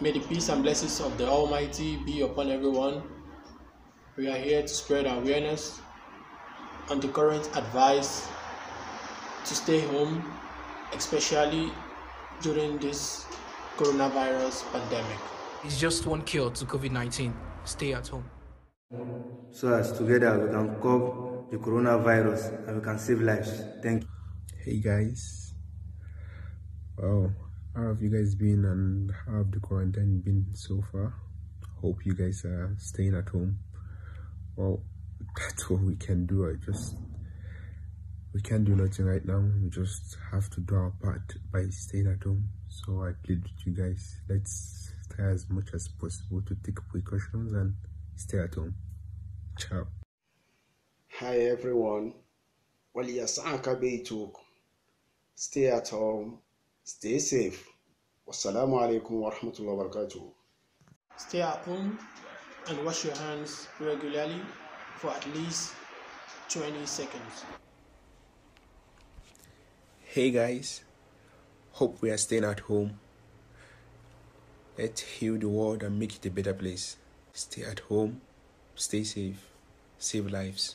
May the peace and blessings of the Almighty be upon everyone. We are here to spread awareness on the current advice to stay home, especially during this coronavirus pandemic. It's just one cure to COVID 19 stay at home. So as together we can curb the coronavirus and we can save lives. Thank you. Hey guys. Wow. How have you guys been and how have the quarantine been so far? Hope you guys are staying at home. Well, that's what we can do. I just we can't do nothing right now. We just have to do our part by staying at home. So I plead with you guys. Let's try as much as possible to take precautions and stay at home. Ciao. Hi everyone. Well, yes. Stay at home. Stay safe. Wassalamu alaikum wa rahmatullahi wa barakatuh. Stay at home and wash your hands regularly for at least 20 seconds. Hey guys, hope we are staying at home. Let's heal the world and make it a better place. Stay at home, stay safe, save lives.